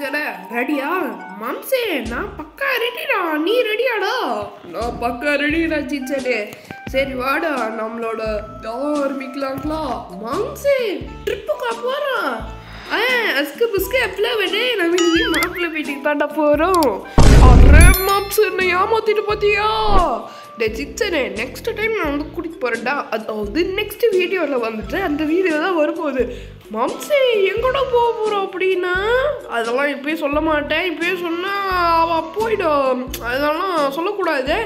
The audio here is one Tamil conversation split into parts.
சிச்சனே ரெடியா? மம்சே நான் பக்கா ரெடிடா நீ ரெடியாடா. நான் பக்கா ரெடிடா சிச்சனே. சரி வாடா நம்மளோட ஆரம்பிக்கலாங்களா மம்சே ட்ரிப்புக்கா போறோம் ஆ அஸ்கு புஸ்கு எப்பல விடு. நம்ம இன்னைக்கு மாப்பிள்ளை வீட்டுக்கு தாண்டா போறோம். அரே மாப்ஸ் என்ன ஏமாத்திட்டு பாத்தியா? டே சிச்சனே நெக்ஸ்ட் டைம் நான் வந்து கூட்டிட்டு போறேன்டா. அதாவது நெக்ஸ்ட் வீடியோவில் வந்துட்டு அந்த வீடியோ தான் வரப்போகுது. மாம்சே எங்கடா போக போகிறோம் அப்படின்னா? அதெல்லாம் இப்பயே சொல்ல மாட்டேன். இப்பயே சொன்னால் அவள் போயிடும். அதெல்லாம் சொல்லக்கூடாது.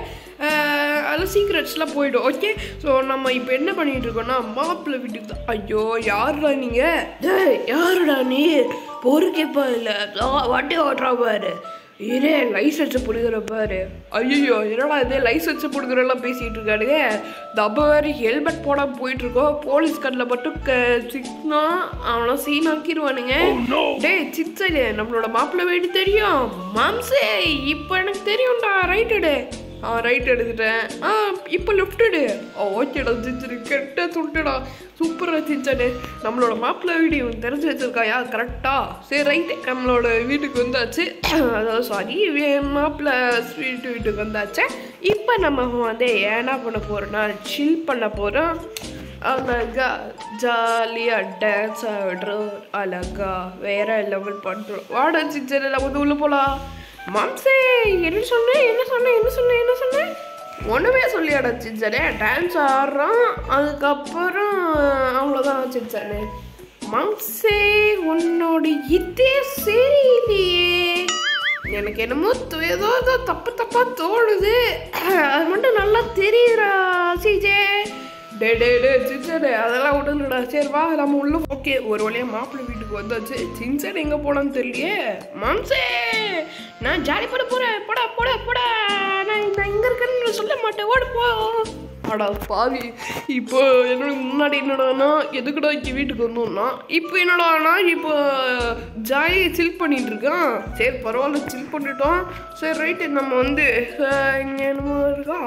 அதெல்லாம் சீக்ரெட்ஸ்லாம் போயிடும். ஓகே ஸோ நம்ம இப்போ என்ன பண்ணிட்டு இருக்கோம்னா மாப்பிள்ளை வீட்டுக்கு தான். ஐயோ யாருடா நீங்கள் யாருடா நீ? பொறுக்கேப்பா இல்லை வாட்டி ஓட்டுறா பாரு. இதே லைசன்ஸை பிடிக்கிற பாரு. ஐயோ என்னடா இதே? லைசன்ஸை பிடிக்கிறெல்லாம் பேசிகிட்டு இருக்கானுங்க. நம்ம வேறு ஹெல்மெட் போடாம போயிட்டு இருக்கோம் போலீஸ் கண்ணில் மட்டும் க சிக்னா அவனை சீன் ஆக்கிடுவானுங்க டேய் சிச்சலே நம்மளோட மாப்பிள்ளை வீடு தெரியும். மாம்சே இப்போ எனக்கு தெரியும்டா ரைட் எடு. ஆ ரைட் எடுத்துட்டேன். ஆ இப்போ லெஃப்ட் எடு. ஓகேடா சிச்சரு கெட்ட துண்டுடா. சூப்பராக சிச்சனு நம்மளோட மாப்பிள்ளை வீடியோ தெரிஞ்சு வச்சிருக்காயா? கரெக்டாக சரி ரைட்டு நம்மளோட வீட்டுக்கு வந்தாச்சு. அதாவது சாரி மாப்பிள்ளை ஸ்வீட் வீட்டுக்கு வந்தாச்சு. இப்போ நம்ம வந்து என்ன பண்ண போகிறோன்னா சில் பண்ண போகிறோம் அழகா ஜாலியாக டான்ஸ் ஆடுறோம். அழகா வேற லெவல் பண்ணுறோம் வாடா சிச்சர் நம்ம வந்து உள்ளே போகலாம் மம்சே என்ன சொன்னேன் என்ன சொன்னேன் என்ன சொன்னேன் என்ன சொன்னேன் ஒன்றுமே சொல்லியாடா சிச்சரே டான்ஸ் ஆடுறோம் அதுக்கப்புறம் அவ்வளோதான் சிச்சனே மம்சே உன்னோட இதே சரியில்லையே எனக்கு என்னமோ ஏதோ ஏதோ தப்பு தப்பாக தோணுது. அது மட்டும் நல்லா தெரியுறா சிஜே. டே டே டே சின்சனே அதெல்லாம் விடலடா சரி வா நம்ம உள்ள ஓகே ஒரு வழியாக மாப்பிள்ளை வீட்டுக்கு வந்தாச்சு. சின்சன் எங்கே போனான்னு தெரியலையே. மாம்சே நான் ஜாலி பண்ண போகிறேன் போடா போடா போடா. நான் இங்கே இங்க இருக்கேன்னு சொல்ல மாட்டேன். ஓடு போ. அடா பாவி. இப்போ என்னோட முன்னாடி என்னடானா எதுக்குடா இங்கே வீட்டுக்கு வந்தோம்னா இப்போ என்னடானா இப்போ ஜாய் சில் பண்ணிட்டு இருக்கான் சரி பரவாயில்ல சில் பண்ணிட்டோம். சரி ரைட்டு நம்ம வந்து இங்கே என்னமோ இருக்கா?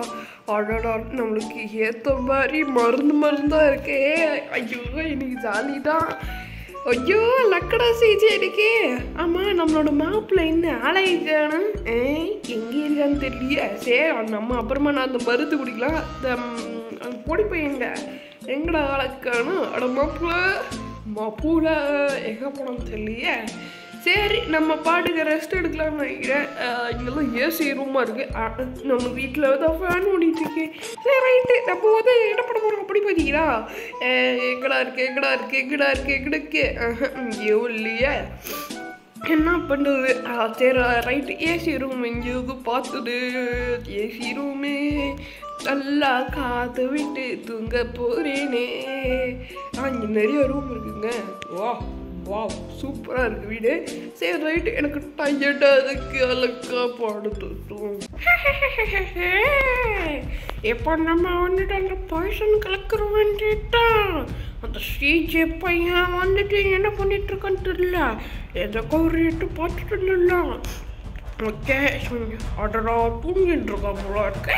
அடடா நம்மளுக்கு ஏற்ற மாதிரி மருந்து மருந்தாக இருக்கே. ஐயோ இன்னைக்கு ஜாலி தான். ஐயோ லக்கடா சிஜி இருக்கே ஆமாம் நம்மளோட மாப்பிள்ளை என்ன ஆளாயிருக்கானு ஏய் எங்கே இருக்கான்னு தெரியலையே. சரி நம்ம அப்புறமா நான் அந்த மருந்து குடிக்கலாம். அந்த பொடி பையங்க எங்கடா ஆளாக்கானு அட மாப்பிள்ள மாப்பிள்ள எங்கே போனோம்னு தெரியலையே. சரி நம்ம பாட்டுக்கு ரெஸ்ட் எடுக்கலாம்னு நினைக்கிறேன். இங்கெல்லாம் ஏசி ரூமாக இருக்குது நம்ம வீட்டில் தான் ஃபேன் ஓடிட்டுருக்கு சரி ரைட்டு நம்ம வந்து என்ன பண்ண போகிறோம் அப்படி போய் அஹ், எங்கடா இருக்கு எங்கடா இருக்கு எங்கடா இருக்கு எங்கடா இருக்கு? இங்கேயோ இல்லையே என்ன பண்ணுறது சரி ரைட்டு ஏசி ரூம் எங்கேயாவது பார்த்துது. ஏசி ரூமே நல்லா காத்து விட்டு தூங்க போறேனே. ஆ இங்கே நிறைய ரூம் இருக்குங்க. வா வா சூப்பராக இருக்கு வீடு. சரி ரைட்டு எனக்கு டயர்டாக இருக்கு. அழகா படுத்துட்டோம் எப்போ நம்ம வந்துட்டு அந்த பாய்சன் கலக்கிற வேண்டியதான் அந்த ஸ்டேஜ் பையன் வந்துட்டு என்ன பண்ணிட்டு இருக்கான்னு தெரியல. எதுக்கோ ஒரு எட்டு பார்த்துட்டு இருந்துடலாம் ஓகே அடடா தூங்கிட்டு இருக்கா போல இருக்க.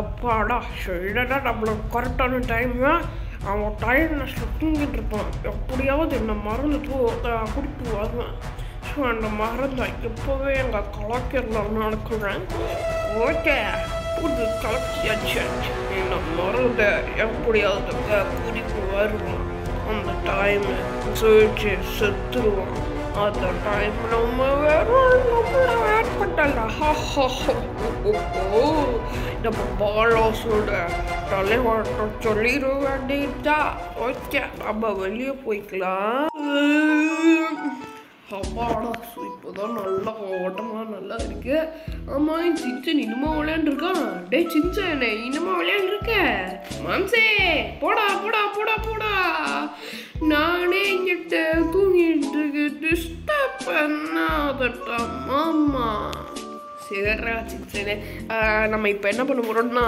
அப்பாடா சரிடா நம்மளுக்கு கரெக்டான டைம் அவன் டயர்ட்னஸில் தூங்கிட்டு இருப்பான். எப்படியாவது என்ன மறந்து தூ குடிப்பு வருவேன் ஸோ அந்த மறந்த இப்போவே எங்கள் கலக்கிடலாம் நடக்கிறேன் ஓகே புது கலக்கியாச்சு என்னை மறந்த எப்படியாவது குடிப்பு வருவான் அந்த டைமை சுழிச்சு செத்துருவான். அந்த டைம் நம்ம வேற நம்மள வேட் பண்ணலாம் நம்ம பாலாஸோட தலைவாட்டம் சொல்லிட வேண்டியதா ஓகே நம்ம வெளியே போய்க்கலாம். அப்பாடா ஸோ இப்போதான் நல்லா ஓட்டமாக நல்லா இருக்கு. ஆமாம் சிச்சன் இன்னுமா விளையாண்டுருக்கான் டே சிஞ்சனே இன்னுமா விளையாண்டுருக்க? மாம்சே போடா போடா போடா போடா. நானே இங்கிட்ட தூங்கிட்டு இருக்கு டிஸ்டர்ப் பண்ணாதட்டா மாமா. சரிடா சிச்சனே நம்ம இப்போ என்ன பண்ண போகிறோம்னா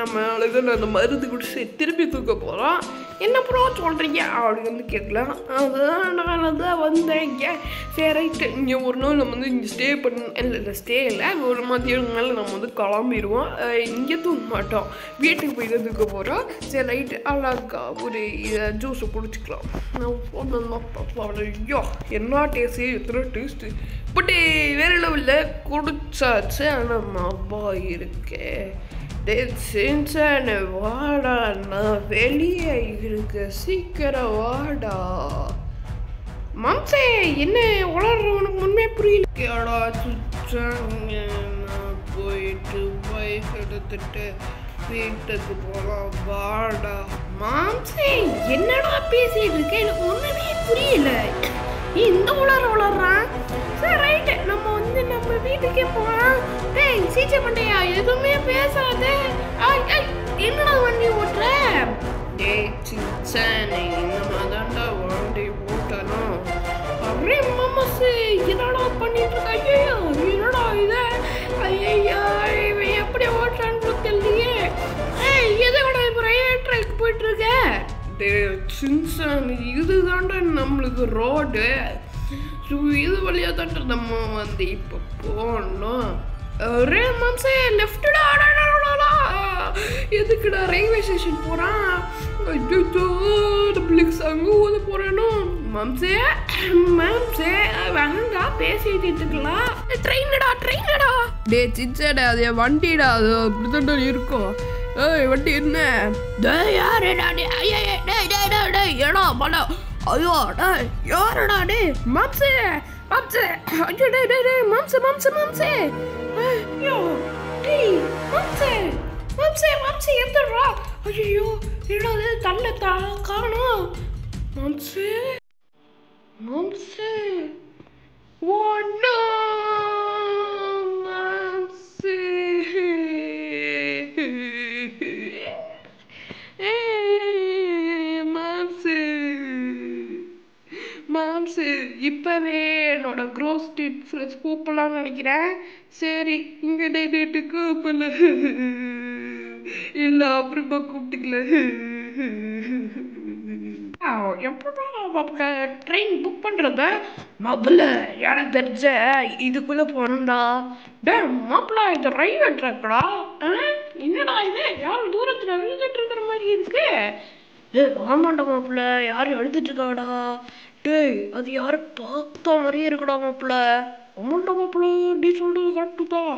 நம்ம அழகான அந்த மருந்து குடிச்சு திருப்பி தூக்க போகிறோம் என்ன ப்ரோ சொல்கிறீங்க அப்படின்னு வந்து கேட்கலாம். அதுதான் நான் தான் வந்தேன் ஏன் சரி ரைட்டு. இங்கே ஒரு நாள் நம்ம வந்து இங்கே ஸ்டே பண்ண இல்லை இல்லை ஸ்டே இல்லை. ஒரு மதியம் மேலே நம்ம வந்து கிளம்பிடுவோம். இங்கே தூங்க மாட்டோம். வீட்டுக்கு போய் தான் தூக்க போகிறோம் சரி ரைட்டு. அழகா ஒரு ஜூஸை குடிச்சிக்கலாம். நான் ஐயோ என்ன டேஸ்ட்டு எத்தனை டேஸ்ட்டு பட் eh, வேற லெவலில் குடிச்சாச்சு. ஆனால் மாபா இருக்கே. டேய் சின்சானு வாடா. நான் வெளியே இருக்க சீக்கிரம் வாடா. மாம்சே என்ன உளர்ற உனக்கு முன்னே புரியல. கேடா சுச்சாங்க. நான் போயிட்டு பைக் எடுத்துட்டு வீட்டுக்கு போகலாம் வாடா. மாம்சே என்னடா பேசிட்டு இருக்க? எனக்கு ஒண்ணுமே புரியல. இந்த உளர் உளர்றான் ரைட் நம்ம வந்து நம்ம வீட்டுக்கே போகலாம் டேய் சீச்சை மண்டையா எதுவுமே பேசாத. ஐய், என்னடா வண்டி ஓட்டுற? டேய் சிச்சானே இந்த மாதிரிதான்டா வண்டி ஓட்டணும்? அரே மாமஸ் என்னடா பண்ணிட்டு இருக்க ஐயோ என்னடா இது? ஐயோ இவன் எப்படி ஓட்டுறான்னு தெரியலையே. ஏய் எதோட இப்போ ரயில் ட்ராக் போயிட்டு இருக்க டே சின்சான் இதுதான்டா நம்மளுக்கு ரோடு இது வழியாக தான் நம்ம வந்து இப்போ போனோம் அரே மாம்சே லெஃப்டடா எதுக்குடா ரயில்வே ஸ்டேஷன் போகிறான் ஐயோ நம்மளுக்கு அங்கே ஊத போகிறேனோ மாம்சே மாம்சே வேண்டா பேசிட்டு இருக்கலாம் ட்ரெயினடா ட்ரெயினடா டே சிச்சடா அது வண்டிடா அது அப்படிதான் இருக்கும் ஏய் வண்டி என்ன டேய் யாரேடா டே ஐயா டேய் டேய் டேய் டேய் ஏடா பல ஐயோ அடா யாருடா டேய் மாம்சே மாம்சே. ஐயோ டே டே டே மாம்சே மாம்சே மாம்சே. ஐயோ டேய் மாம்சே மாம்சே மாம்சே எந்தடா ஐயோ என்னது தள்ள தா காணோம். மாம்சே மாம்சே. ஓ நோ மாம்சு இப்போவே என்னோட க்ரோஸ் டிப்ஸில் கூப்பிடலாம்னு நினைக்கிறேன். சரி இங்கே டேட்டு கூப்பிடல இல்லை அப்புறமா கூப்பிட்டுக்கல. எப்படா ட்ரெயின் புக் பண்ணுறத மாப்பிள்ள எனக்கு தெரிஞ்ச இதுக்குள்ளே போனோம்டா டே மாப்பிள்ள இது ரயில்வே ட்ராக்டா என்னடா இது? யாரும் தூரத்தில் எழுதிட்டு இருக்கிற மாதிரி இருக்கு. ஏ ஆமாண்டா மாப்பிள்ள யாரும் எழுதிட்டு இருக்காடா டேய் அது யாரும் பார்த்த மாதிரியே இருக்குடா மாப்பிள்ள ஆமாண்டா மாப்பிள்ள நீ சொல்றது கரெக்டு தான்.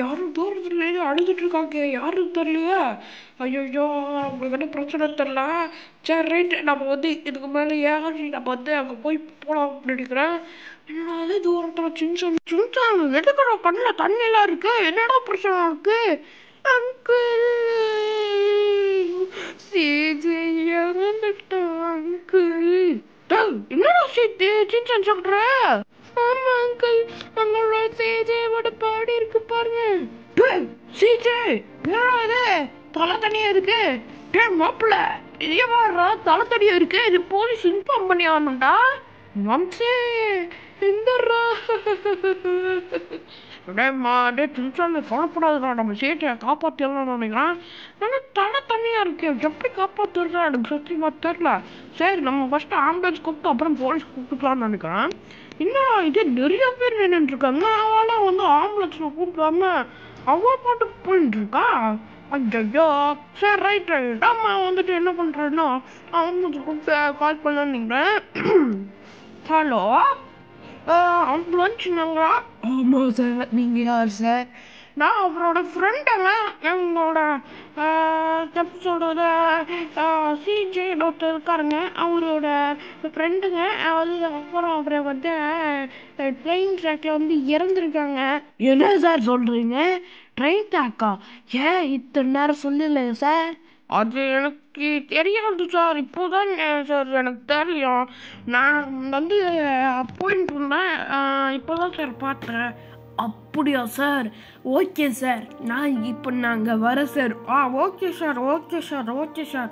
யாரும் தூரத்துல அழுதுட்டு இருக்காங்க யாருக்கு தெரியலையே. ஐயோ அவங்களுக்கு என்ன பிரச்சனை தெரில சரி ரைட் நம்ம வந்து இதுக்கு மேலே ஏறி நம்ம வந்து அங்கே போய் போகலாம் நினைக்கிறேன். என்னது தூரத்தில் சின்சான் சின்சான் எதுக்குடா கண்ணில் தண்ணியெல்லாம் இருக்கு. என்னடா பிரச்சனை இருக்கு அங்கிள் சேஜ் இறந்துட்டான் அங்கிள். என்னடா சீட்டு? சின்சான் சொல்ற? ஆமா அங்கிள் நம்மளோட சேஜையோட பாடி இருக்கு பாருங்க. சீஜே என்னடா இது? தலை தனியா இருக்கு. டேய் மாப்பிள்ள இதே மாதிரிடா தலை தனியா இருக்கு. இது போலீஸ் இன்ஃபார்ம் பண்ணி ஆகணும்டா. வம்சே இந்தரா டேம்மா டே சின்சான் கவலைப்படாதுடா நம்ம சேட்டை காப்பாற்றிடலாம் நினைக்கிறேன். ஆனால் தலை தனியாக இருக்கு எப்படி காப்பாற்றுறதா எனக்கு சத்தியமாக தெரில சரி நம்ம ஃபஸ்ட்டு ஆம்புலன்ஸ் கூப்பிட்டு அப்புறம் போலீஸ் கூப்பிட்டுக்கலாம்னு நினைக்கிறேன். இன்னும் இது நிறைய பேர் நின்றுட்டுருக்காங்க அவெல்லாம் வந்து ஆம்புலன்ஸில் கூப்பிடாம அவ பாட்டுக்கு போயிட்டுருக்கா ஐயோ சரி ரைட் ரைட் நம்ம வந்துட்டு என்ன பண்ணுறேன்னா ஆம்புலன்ஸ் கூப்பிட்டு கால் பண்ணலான்னு ஹலோ ஆம்புலன்ஸ்ங்களா ஆமாம் சார் நீங்கள் யார் சார்? நான் அவரோட ஃப்ரெண்டுங்க எங்களோட சொல்கிறது சிஜே டாக்டர் இருக்காருங்க. அவரோட ஃப்ரெண்டுங்க அது அப்புறம் அவரை வந்து ட்ரெயின் ட்ராக்ல வந்து இறந்துருக்காங்க. என்ன சார் சொல்கிறீங்க ட்ரெயின் ட்ராக்கா ஏன் இத்தனை நேரம் சொல்லலைங்க சார்? அது எனக்கு தெரியாது சார். இப்போதான் சார் எனக்கு தெரியும். நான் வந்து போயிட்டு இருந்தேன் இப்போதான் சார் பார்த்தேன். அப்படியா சார்? Okay sir. நான் இப்போ நாங்கள் வர சார். ஆ okay sir. Okay sir. Okay sir.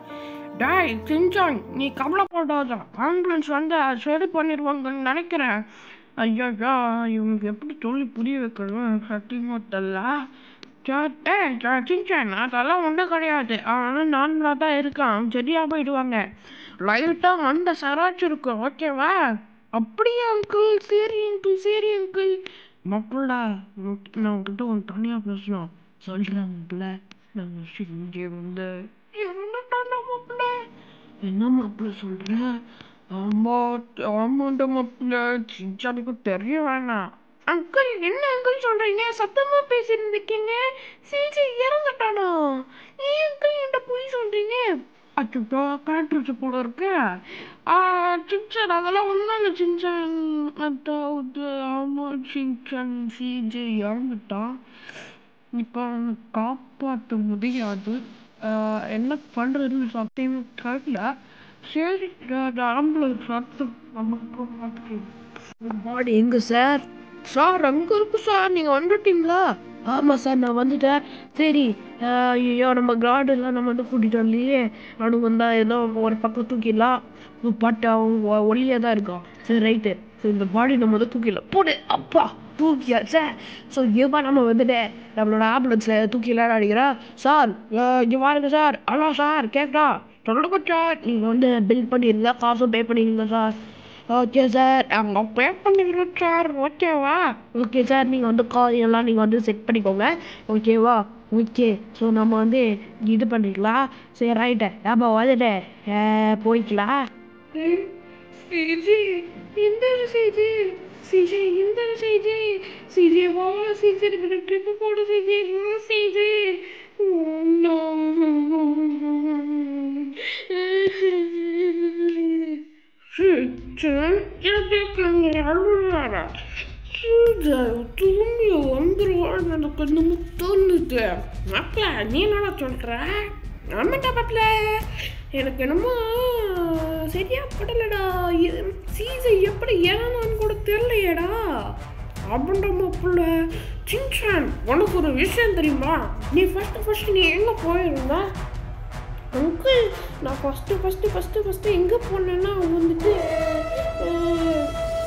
டாய் சிஞ்சான் நீ கவலைப்படாத. ஆம்புலன்ஸ் வந்து சரி பண்ணிடுவாங்கன்னு நினைக்கிறேன். ஐயோ இவங்க எப்படி சொல்லி புரிய வைக்கணும் சத்தியமாக தெரியல. ஏ சின்சான் அதெல்லாம் ஒன்றும் கிடையாது. ஆனால் நார்மலாக தான் இருக்கான். சரியாக போயிடுவாங்க. லைட்டாக அந்த சராச்சு இருக்கும். ஓகேவா அப்படியே அங்கிள் சரி அங்கிள் சரி அங்கிள் மக்குள்ளா நான் உங்ககிட்ட ஒரு தனியாக பேசணும். சொல்கிறாங்கல்ல நாங்கள் செஞ்சு வந்து மாப்பிள்ள? என்ன மாப்பிள்ள சொல்கிறேன் ஆமாம் ஆமாண்டா மாப்பிள்ள. சின்சானுக்கு தெரிய வேணாம். அங்கிள் என்ன அங்கிள் சொல்றீங்க? சத்தமா பேசியிருந்திருக்கீங்க சிஜி இறந்துட்டானா? ஏன் அங்கிள் என்கிட்ட போய் சொல்றீங்க? அச்சோ காட்டுச்சு போல இருக்கு. ஆ, அதெல்லாம் ஒன்றும் இல்லை சின்சான் அதாவது ஆமாம் சின்சான் சிஜி இறந்துட்டான் இப்போ அவனை காப்பாற்ற முடியாது. ஆஹ் என்ன பண்ணுறதுன்னு சத்தியம் தெரியல. சரி ஆம்புலன்ஸ் சத்து நமக்கு பாடி எங்க சார்? சார் அங்கே இருக்கு சார். நீங்கள் வந்துட்டீங்களா? ஆமாம் சார் நான் வந்துட்டேன். சரி ஐயோ நம்ம கார்டெல்லாம் நம்ம வந்து கூட்டிட்டு வரலையே. நானும் வந்தா ஏதோ ஒரு பக்கம் தூக்கிடலாம். பட் அவன் ஒல்லியாக தான் இருக்கான் சரி ரைட்டு ஸோ இந்த பாடி நம்ம வந்து தூக்கிடலாம். போடு அப்பா தூக்கியா சார். ஸோ இப்போ நம்ம வந்துட்டு நம்மளோட ஆம்புலன்ஸில் தூக்கிடலான்னு நினைக்கிறேன் சார் இங்கே வாருங்க சார். ஹலோ சார் கேட்குறா சொல்லுங்க சார். நீங்கள் வந்து பில் பண்ணியிருந்தா காசும் பே பண்ணியிருந்தேன் சார். Okay sir. நாங்கள் பே பண்ணிக்கிறோம் சார். ஓகேவா ஓகே சார் நீங்கள் வந்து கால் எல்லாம் நீங்கள் வந்து செட் பண்ணிக்கோங்க. ஓகேவா ஓகே. ஸோ நம்ம வந்து இது பண்ணிக்கலாம் சரி ரைட்டு நம்ம வந்துட்டு போய்க்கலாம். சிஜி இந்த சிஜி. சிஜி இந்த சிஜி. சிஜி வா சிஜி ட்ரிப்பு போடு சிஜி. சிஜி. நோ திரும்பி வந்துருவான்னு எனக்கு என்னமோ தோணுது மாப்பிள நீ என்னடா சொல்கிற ஆமாட்டா மாப்பிள்ள。எனக்கு என்னமோ சரியா படலடா சீசை எப்படி ஏனான்னு கூட தெரியலையேடா. அப்படின்ற மாப்பிள்ள. சின்சான் உனக்கு ஒரு விஷயம் தெரியுமா? நீ ஃபஸ்ட்டு ஃபர்ஸ்ட் நீ எங்கே போயிருந்த? அங்கிள் நான் ஃபஸ்ட்டு ஃபஸ்ட்டு ஃபஸ்ட்டு ஃபஸ்ட்டு எங்கே போனேன்னா வந்துட்டு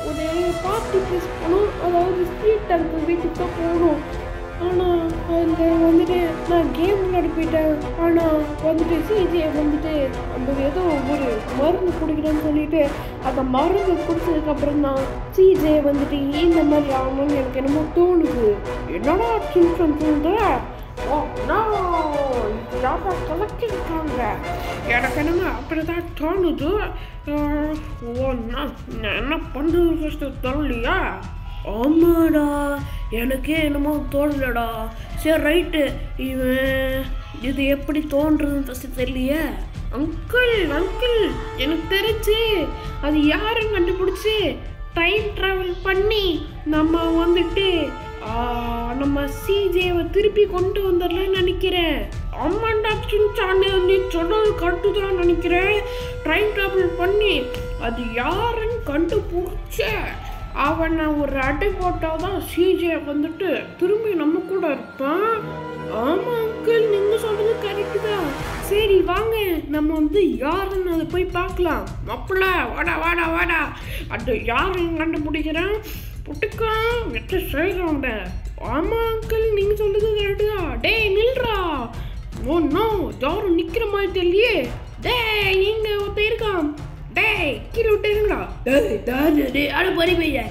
ஒரு பார்ட்டி ப்ளேஸ் போகணும் அதாவது ஸ்ட்ரீட் அங்கிள் வீட்டுக்கு தான் போகணும் ஆனால் அதில் வந்துட்டு நான் கேம் விளையாடி போயிட்டேன். ஆனால் வந்துட்டு சிஜியை வந்துட்டு அந்த ஏதோ ஒரு மருந்து குடிக்கிறேன்னு சொல்லிட்டு அந்த மருந்து குடிச்சதுக்கப்புறம் தான் சிஜே வந்துட்டு இந்த மாதிரி ஆகணும்னு எனக்கு என்னமோ தோணுது. என்னடா சின்சன் சொல்கிற ஓ நான் யாரோ கலக்கிருக்காங்க எனக்கு என்னமோ அப்படிதான் தோணுது அஹ், ஓ நான் என்ன பண்ணுறது ஃபஸ்ட்டு தெரியலையா ஆமாடா எனக்கே என்னமோ தோணலடா சரி ரைட்டு இவன் இது எப்படி தோன்றதுன்னு ஃபஸ்ட்டு தெரியலையே அங்கிள் அங்கிள் எனக்கு தெரிஞ்சு அது யாரும் கண்டுபிடிச்சி டைம் ட்ராவல் பண்ணி நம்ம வந்துட்டு நம்ம சிஜேவை திருப்பி கொண்டு வந்துடலாம்னு நினைக்கிறேன் ஆமாண்டா சின்சானு நீ சொன்னது கரெக்டு தான் நினைக்கிறேன். டைம் ட்ராவல் பண்ணி அது யாருன்னு கண்டுபிடிச்ச. அவனை ஒரு அடை போட்டால் தான் சிஜே வந்துட்டு திரும்பி நம்ம கூட இருப்பான். ஆமாம் அங்கிள் நீங்கள் சொல்றது கரெக்டு தான். சரி வாங்க. நம்ம வந்து யாருன்னு அதை போய் பார்க்கலாம். மாப்பிள்ள வாடா வாடா வாடா. அது யாருன்னு கண்டுபிடிக்கிறேன்? புட்டுக்கா வெற்றி செய்கிறோம் ஆமாம் அங்கிள் நீங்கள் சொல்லுது Oh ஓ நோ யாரும் நிக்கிற மாதிரி தெரியலையே. டேய் இங்க ஒருத்தன் இருக்கான். டேய் கீழே விட்டுருங்களா டேய் தாரு டேய் அட பொறி பைய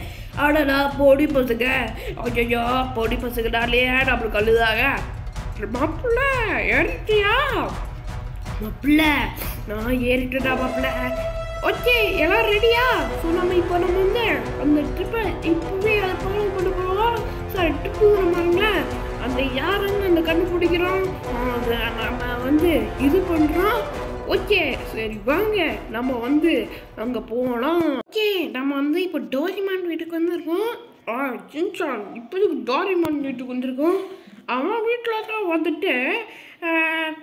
அடடா பொடி பசங்க. ஐயோ பொடி பசங்கனாலே நம்மளுக்கு கழுதாக மாப்பிள்ள ஏறிட்டியா? மாப்பிள்ள நான் ஏறிட்டேடா மாப்பிள்ள. ஓகே எல்லாம் ரெடியா? ஸோ நம்ம இப்போ நம்ம வந்து அந்த ட்ரிப்பை இப்போவே அதை ஃபாலோ பண்ண போகிறோம் சார் ட்ரிப்பு நம்மள அந்த யாருன்னு அந்த கண்டுபிடிக்கிறோம் நம்ம வந்து இது பண்ணுறோம் ஓகே சரி வாங்க. நம்ம வந்து அங்கே போகலாம் ஓகே நம்ம வந்து இப்போ டோரிமான் வீட்டுக்கு வந்திருக்கோம். ஆ சின்சான் இப்போதைக்கு டோரிமான் வீட்டுக்கு வந்திருக்கோம். அவன் வீட்டில் தான் வந்துட்டு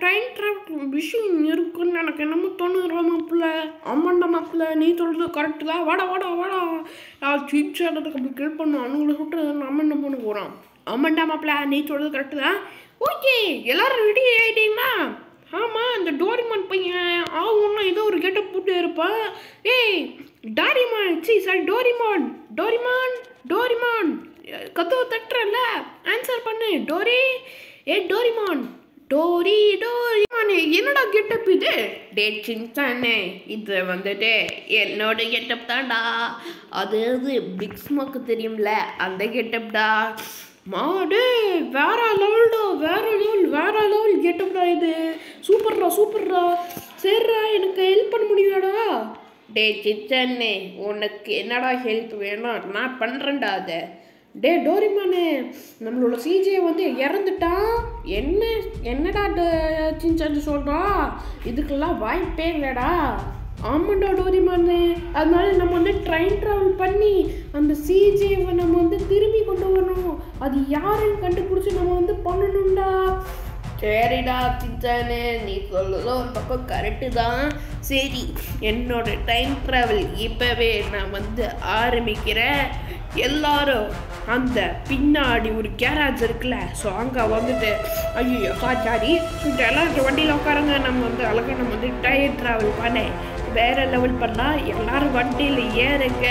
டைம் ட்ராவல் விஷயம் இருக்குன்னு எனக்கு என்னமோ தோணுற மாப்பிள்ள. ஆமாண்டா மாப்பிள்ள நீ சொல்கிறது கரெக்டு தான். வாடா வாடா வாடா. நான் அப்படி ஹெல்ப் பண்ணும். அவங்கள விட்டு நம்ம என்ன பண்ண போகிறான் ஆமாண்டா மாப்பிள்ள நீ சொல்கிறது கரெக்டு தான். ஓகே எல்லாரும் ரெடி ஆகிட்டீங்களா ஆமாம் அந்த டோரிமான் பையன் ஆகும்னா ஏதோ ஒரு கெட்ட போட்டு இருப்பான் ஏய் டாரிமான் சி சாரி டோரிமான் டோரிமான் டோரிமான் கதவு தட்டுறல ஆன்சர் பண்ணு. டோரி ஏ டோரிமான் டோரி டோரிமான் என்னடா கெட்டப் இது? டே சின்சானே இது வந்துட்டு என்னோட கெட்டப் தான்டா. அது அது பிக் தெரியும்ல அந்த கெட்டப்டா மாடு வேற லெவல்டா வேற லெவல் வேற லெவல் கெட்டப்டா இது. சூப்பர்ரா சூப்பர்ரா. சரிடா எனக்கு ஹெல்ப் பண்ண முடியாடா டே சிச்சன்னே உனக்கு என்னடா ஹெல்ப் வேணும்? நான் பண்ணுறேன்டா அதை. டே டோரிமானே நம்மளோட சிஜே வந்து இறந்துட்டான் என்ன என்னடா ட- சொல்கிறான் சொல்கிறா இதுக்கெல்லாம் வாய்ப்பே இல்லைடா. ஆமாண்டா டோரிமானு. அதனால நம்ம வந்து ட்ரெயின் ட்ராவல் பண்ணி அந்த சிஜேவை நம்ம வந்து திரும்பி கொண்டு வரணும். அது யாரையும் கண்டுபிடிச்சி நம்ம வந்து பண்ணணும்டா. சரிடா சிச்சானே நீ சொல்லதும் ஒரு பக்கம் கரெக்டு தான். சரி என்னோட டைம் ட்ராவல் இப்போவே நான் வந்து ஆரம்பிக்கிறேன். எல்லாரும் அந்த பின்னாடி ஒரு கேரேஜ் இருக்குல்ல ஸோ அங்கே வந்துட்டு ஐயோ சாரி எல்லாரும் வண்டியில் உட்காருங்க. நம்ம வந்து அழகாக நம்ம வந்து டயர் ட்ராவல் பண்ணேன். வேற லெவல் பண்ணால் எல்லாரும் வண்டியில் ஏறுங்க.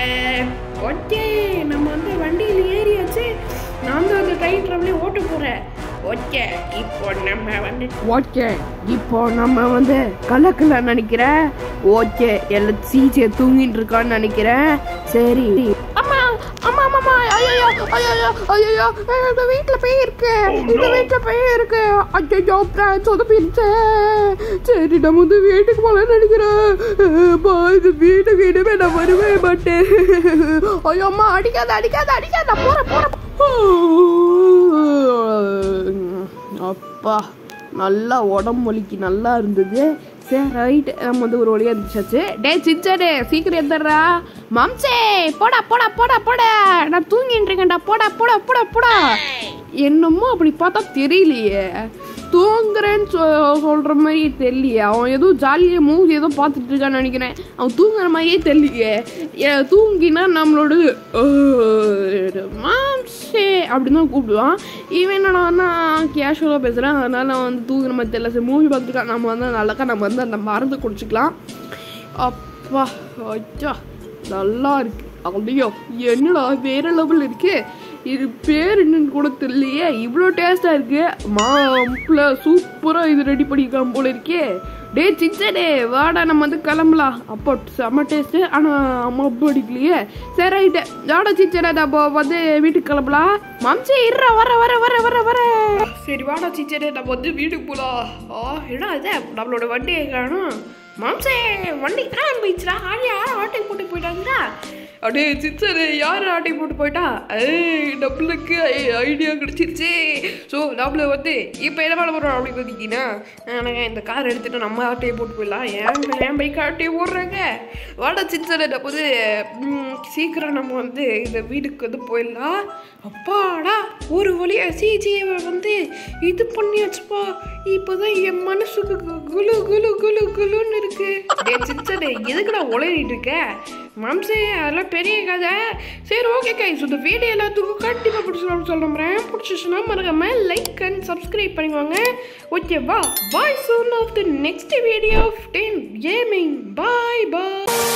ஓகே நம்ம வந்து வண்டியில் ஏறியாச்சு. நான் தான் அந்த டைம் ட்ராவலே ஓட்ட போகிறேன் ஓகே இப்போ நம்ம வந்து ஓகே இப்போ நம்ம வந்து கலக்கல நினைக்கிறேன் ஓகே எல்லாம் சீச்சியை தூங்கிட்டு இருக்கான்னு நினைக்கிறேன். சரி ஐயோ இந்த வீட்டில் போய் இருக்கு. இந்த வீட்டில் போய் இருக்கு. ஐயோ பிரான்ஸ் சொதப்பிடுச்சு சரி நம்ம வந்து வீட்டுக்கு போல நினைக்கிறேன். இது வீடு வீடுமே நான் வரவே மாட்டேன். ஐயோ அம்மா அடிக்காத அடிக்காத அடிக்காத. போறேன் போறேன் அப்பா நல்லா உடம்பு வலிக்கு நல்லா இருந்தது. சரி ரைட் நம்ம வந்து ஒரு வழியாக இருந்துச்சாச்சு டே சிச்சடே சீக்கிரம் எந்தர்றா மம்சே போடா போடா போடா போடா. நான் தூங்கிட்டு இருக்கேன்டா. போடா போடா போடா போடா. என்னமோ அப்படி பார்த்தா தெரியலையே. தூங்குறேன்னு சொ சொல்கிற மாதிரி தெரியலையே. அவன் ஏதோ ஜாலியாக மூவி ஏதோ பார்த்துட்டு இருக்கான்னு நினைக்கிறேன். அவன் தூங்குற மாதிரியே தெரியலையே. ஏ, தூங்கினா நம்மளோட மாம்சே அப்படின்னு தான் கூப்பிடுவான். இவன் என்னடான்னா கேஷுவலாக பேசுகிறேன் அதனால அவன் வந்து தூங்குற மாதிரி தெரியல. சரி மூவி பார்த்துருக்கான் நம்ம வந்து நல்லக்கா நம்ம வந்து அந்த மருந்து குடிச்சிக்கலாம். அப்பா அச்சா நல்லா இருக்கு. அப்படியோ என்னடா வேற லெவல் இருக்கு. இது பேர் என்னன்னு கூட தெரியலையே. இவ்வளோ டேஸ்ட்டாக இருக்கு. மாப்பிள்ள சூப்பராக இது ரெடி பண்ணிக்கலாம் போல இருக்கே. டே சிச்சடே வாடா நம்ம வந்து கிளம்பலாம். அப்போ செம்ம டேஸ்ட்டு ஆனால் அம்மா பிடிக்கலையே சரி ரைட்டு. வாடா சிச்சடே அப்போ வந்து வீட்டுக்கு கிளம்பலாம். மம்சி இற வர வர வர வர வர. சரி வாடா சிச்சடே நம்ம வந்து வீட்டுக்கு போகலாம் ஆ என்ன அது நம்மளோட வண்டியை காணும். மாம்சே வண்டி தான் போயிடுச்சுடா ஆடியா ஆட்டோக்கு போட்டு போயிட்டாங்களா அப்படியே சிச்சரு யார் ஆட்டை போட்டு போயிட்டா ஏய் நம்மளுக்கு ஐடியா கிடைச்சிருச்சு ஸோ நம்மள வந்து இப்போ என்ன பண்ண போகிறோம் அப்படின்னு பார்த்தீங்கன்னா எனக்கு இந்த கார் எடுத்துகிட்டு நம்ம ஆட்டையை போட்டு போயிடலாம் ஏன் ஏன் பைக் ஆட்டையை போடுறாங்க வாடா சிச்சர் நம்ம வந்து சீக்கிரம் நம்ம வந்து இந்த வீட்டுக்கு வந்து போயிடலாம் அப்பாடா ஒரு வழியா சிஜியை வந்து இது பண்ணியாச்சுப்பா இப்போதான் என் மனசுக்கு குலு குலு குலு குலுன்னு இருக்கு டே எதுக்கு எதுக்குடா உளறிட்டு இருக்க மாம்சே அதெல்லாம் பெரிய கதை. சரி ஓகே கைஸ் இந்த வீடியோ எல்லாத்துக்கும் கண்டிப்பாக சொல்ல சொல்கிறேன் பிடிச்சிச்சுன்னா மறக்காமல் லைக் அண்ட் சப்ஸ்கிரைப் பண்ணிக்கோங்க. ஓகேவா bye soon of the next video of ten gaming bye bye